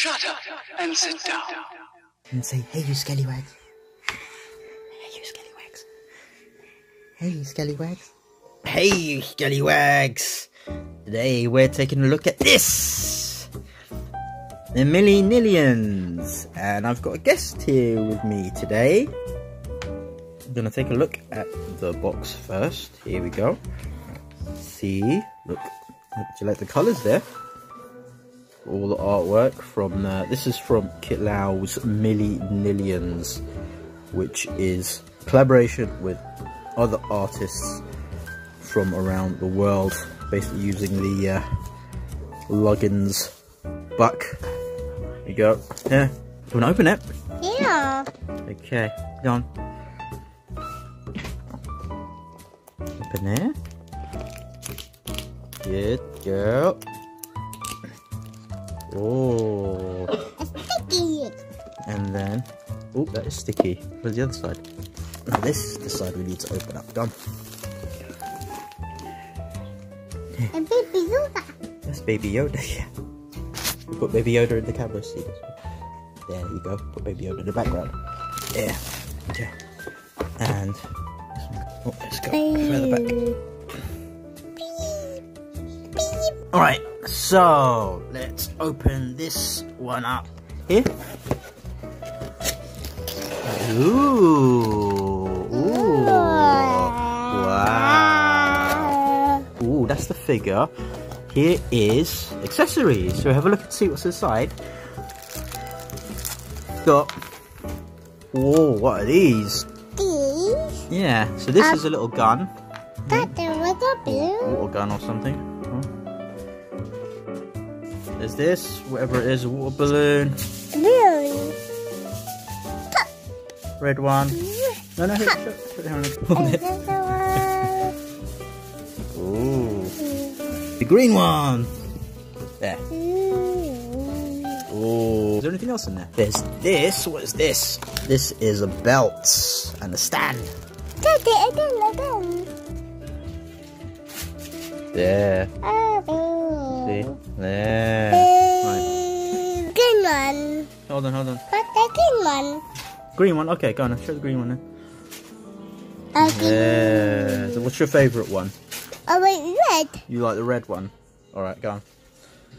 Shut up and sit down. And say, hey, you Skellywags. Hey, you Skellywags. Hey, you Skellywags. Hey, you Skellywags. Today we're taking a look at this. The Millinillions. And I've got a guest here with me today. I'm gonna take a look at the box first. Here we go. See, look, do you like the colours there? All the artwork from uh, this is from Kit Lau's Milli Nillions which is collaboration with other artists from around the world basically using the uh, Luggins buck. There you go yeah. You want to open it? Yeah. okay. Go on. Open there good girl Oh. Sticky. And then, oh, that is sticky. Where's the other side? Now this is the side we need to open up. Done. And baby Yoda. That's Baby Yoda. Yeah. We put Baby Yoda in the camera. This? There you go. Put Baby Yoda in the background. Yeah. Okay. And. Oh, let's go further back. All right. So let's open this one up here. Ooh. Ooh. Wow. Ooh, that's the figure. Here is accessories. So have a look and see what's inside. Got. Whoa, what are these? These. Yeah, so this is uh, a little gun. That there was a blue. Water gun or something. There's this, whatever it is, a water balloon. Really? Red one. No, no, here, put, on And it. then there was. Ooh. The green one. There. Ooh. Is there anything else in there? There's this. What is this? This is a belt and a stand. Daddy, again, again. There. Oh, See? There. Right. Uh, Green one. Hold on, hold on. What's the green one? Green one. Okay, go on. Show the green one then. A green. Yeah. So what's your favourite one? Oh, wait, red. You like the red one? Alright, go on.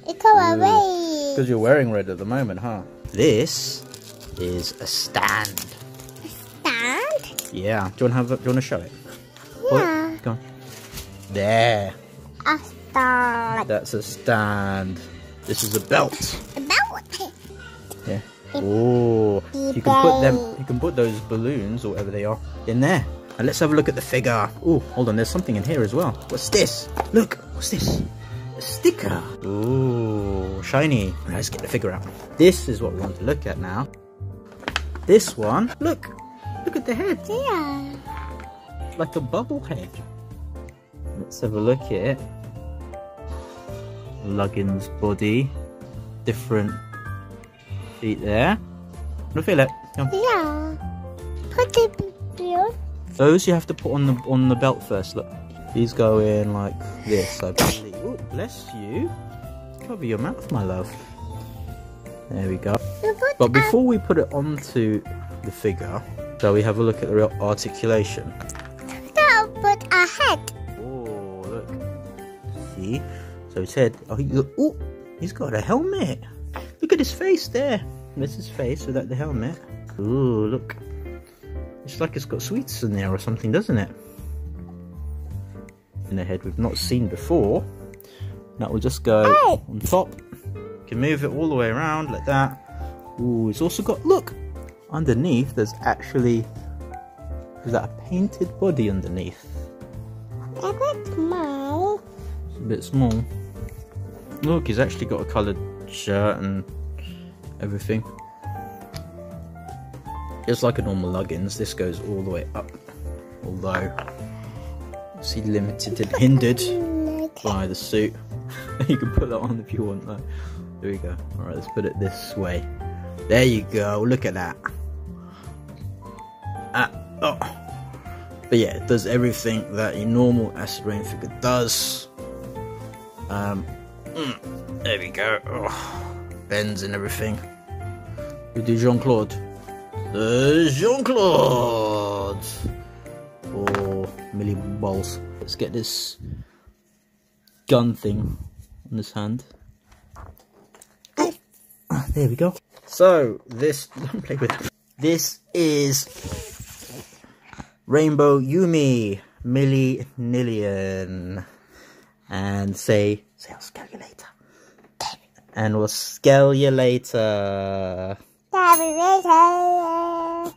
It's all away. Because you're wearing red at the moment, huh? This is a stand. A Stand? Yeah. Do you want to have? A, do you want to show it? Yeah. Go on. There. A stand. That's a stand. This is a belt. About Yeah. Oh. You can put them. You can put those balloons or whatever they are in there. And let's have a look at the figure. Oh, hold on. There's something in here as well. What's this? Look. What's this? A sticker. Ooh, shiny. Let's get the figure out. This is what we want to look at now. This one. Look. Look at the head. Yeah. like a bubble head. Let's have a look at it. Luggins body, different feet there. Wanna feel it? Come. Yeah. Put the blue. Those you have to put on the on the belt first. Look, these go in like this. I believe. Ooh, bless you. Cover your mouth, my love. There we go. But before we put it onto the figure, shall we have a look at the real articulation? Now put a head. Oh, look. See? So his head. Oh, he. Oh, he's got a helmet. Look at his face there. There's his face without the helmet. Ooh, look. It's like it's got sweets in there or something, doesn't it? In a head we've not seen before. That will just go Hey. on top. You can move it all the way around like that. Ooh, it's also got, look, underneath there's actually, is that a painted body underneath? A bit small. It's a bit small. Look, he's actually got a coloured shirt and everything. Just like a normal Luggins, this goes all the way up. Although, see limited and hindered by the suit. you can put that on if you want though. There we go. Alright, let's put it this way. There you go, look at that. Ah, oh. But yeah, it does everything that a normal acid rain figure does. Um, mm, there we go. Oh, bends and everything. We do Jean Claude. Uh, Jean Claude. Or Millie Balls. Let's get this gun thing on this hand. There we go. So this don't play with. it. This is Rainbow Yume Millie Nillion, and say say I'll scale you later. And we'll scale you later. Day.